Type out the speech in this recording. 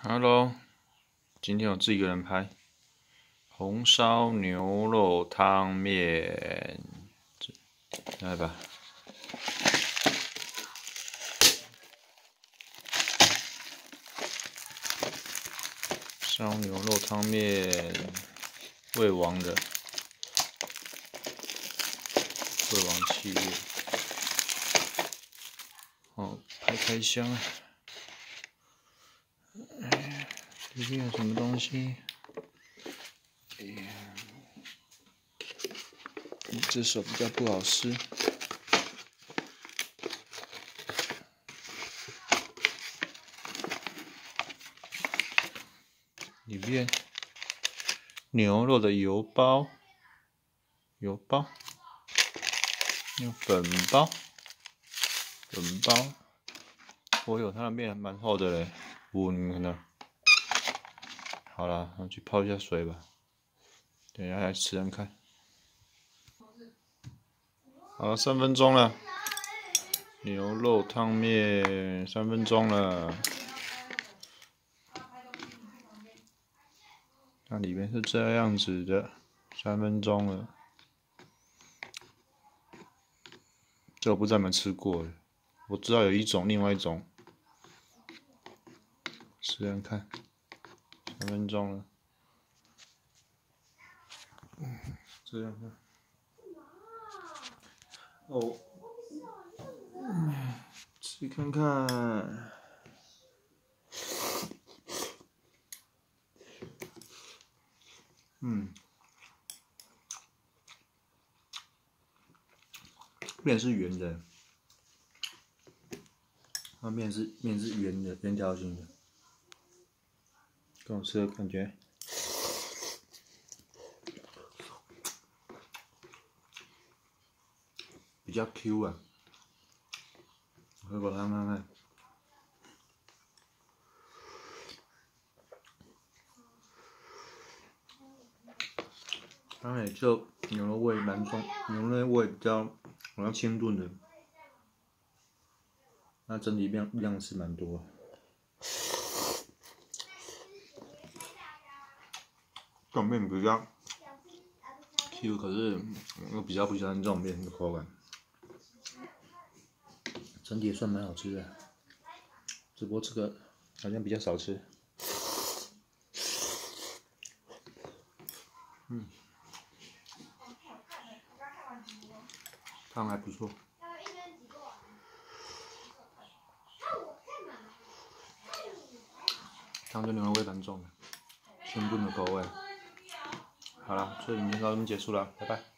Hello，今天我自己一个人拍红烧牛肉汤面，来吧。烧牛肉汤面，魏王的，魏王系列，哦，拍开箱啊。里面有什么东西？哎呀，这手比较不好撕。里面牛肉的油包，油包，有粉包，粉包。我有它的面蛮厚的嘞，五你看好了，我去泡一下水吧。等下来吃人看。好了，三分钟了。牛肉汤面，三分钟了。那里面是这样子的，三分钟了。这我不知道你们吃过，我知道有一种，另外一种，吃人看。两分钟了，嗯这样看。哦，嗯，去看看。嗯，面是圆的，它面是面是圆的，圆条形的。跟我吃的感觉比较 Q 啊，喝口汤看看。汤也就牛肉味蛮重，牛肉味比较好像清炖的，那整体量量是蛮多。这种面比较 Q，可是我比较不喜欢这种面的口感。整体算蛮好吃的，只不过这个好像比较少吃。嗯，汤还不错，汤就牛肉味蛮重的，清炖的口味。好了，这影片到这边结束了，拜拜。